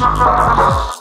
Ha ha ha ha!